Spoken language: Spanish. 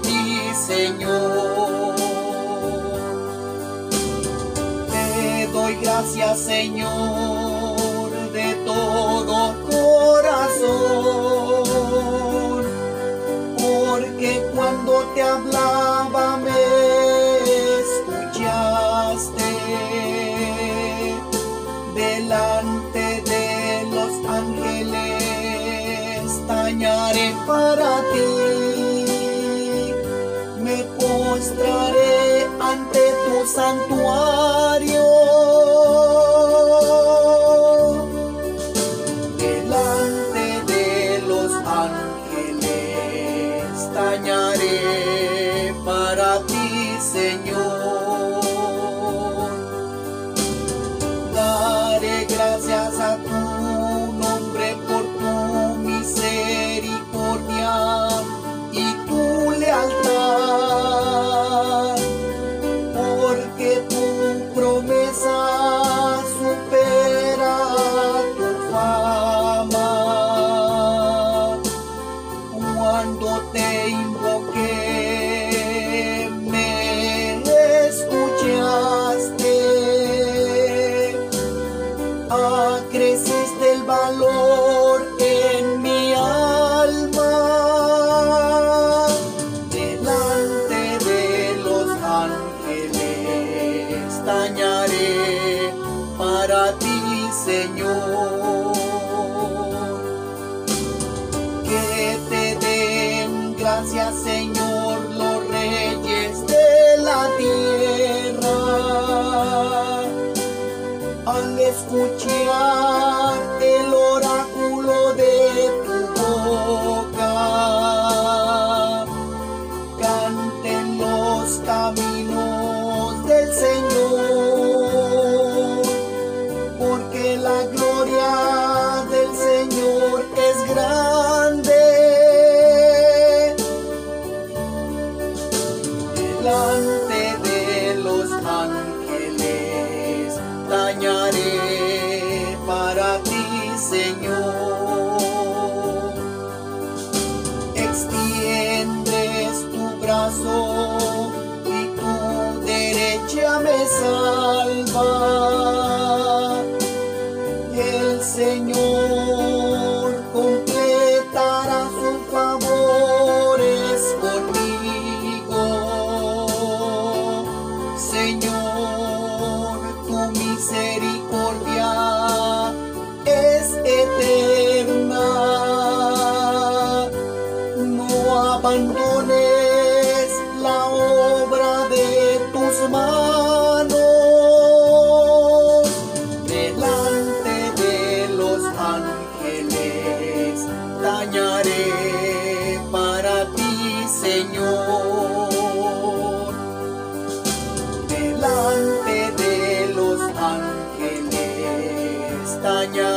ti, Señor. Te doy gracias, Señor, de todo corazón, porque cuando te hablaba me escuchaste. Delante de los ángeles tañaré para ti. Me postraré ante tu santuario. El valor en mi alma. Delante de los ángeles tañaré para ti, Señor. Que te den gracias, Señor, los reyes de la tierra al escuchar salva. El Señor completará sus favores conmigo. Señor, tu misericordia es eterna. No abandones la obra de tus manos. Señor. Delante de los ángeles tañaré